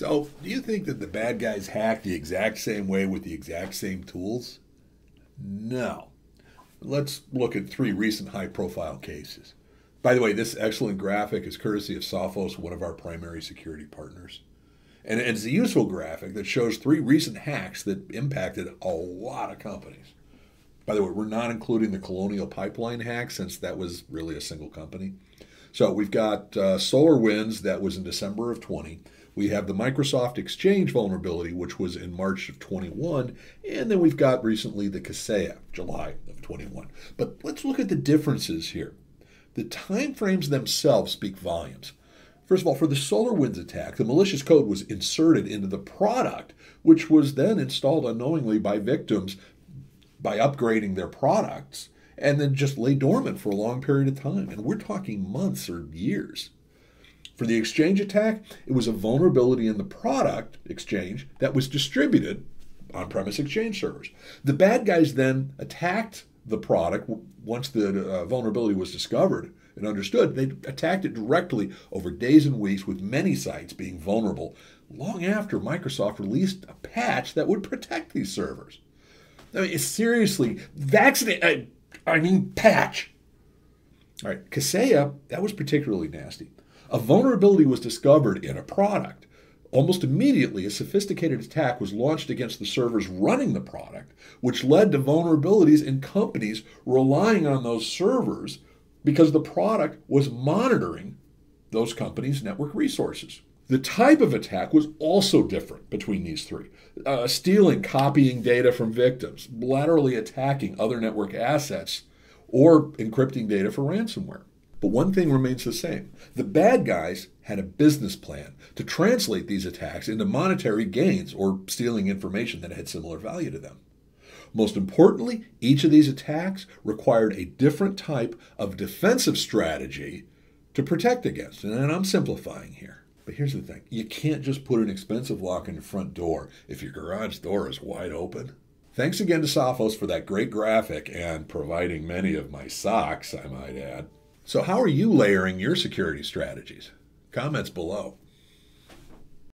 So, do you think that the bad guys hack the exact same way with the exact same tools? No. Let's look at three recent high profile cases. By the way, this excellent graphic is courtesy of Sophos, one of our primary security partners. And it's a useful graphic that shows three recent hacks that impacted a lot of companies. By the way, we're not including the Colonial Pipeline hack since that was really a single company. So we've got uh, SolarWinds that was in December of 20. We have the Microsoft Exchange vulnerability, which was in March of 21. And then we've got recently the Kaseya, July of 21. But let's look at the differences here. The time frames themselves speak volumes. First of all, for the SolarWinds attack, the malicious code was inserted into the product, which was then installed unknowingly by victims by upgrading their products and then just lay dormant for a long period of time. And we're talking months or years. For the Exchange attack, it was a vulnerability in the product, Exchange, that was distributed on premise Exchange servers. The bad guys then attacked the product once the uh, vulnerability was discovered and understood, they attacked it directly over days and weeks, with many sites being vulnerable long after Microsoft released a patch that would protect these servers. I mean, seriously, vaccinate, I, I mean, patch. All right, Kaseya, that was particularly nasty. A vulnerability was discovered in a product. Almost immediately, a sophisticated attack was launched against the servers running the product, which led to vulnerabilities in companies relying on those servers because the product was monitoring those companies' network resources. The type of attack was also different between these three uh, stealing, copying data from victims, laterally attacking other network assets, or encrypting data for ransomware. But one thing remains the same the bad guys had a business plan to translate these attacks into monetary gains or stealing information that had similar value to them. Most importantly, each of these attacks required a different type of defensive strategy to protect against. And I'm simplifying here. But here's the thing you can't just put an expensive lock on your front door if your garage door is wide open. Thanks again to Sophos for that great graphic and providing many of my socks, I might add. So, how are you layering your security strategies? Comments below.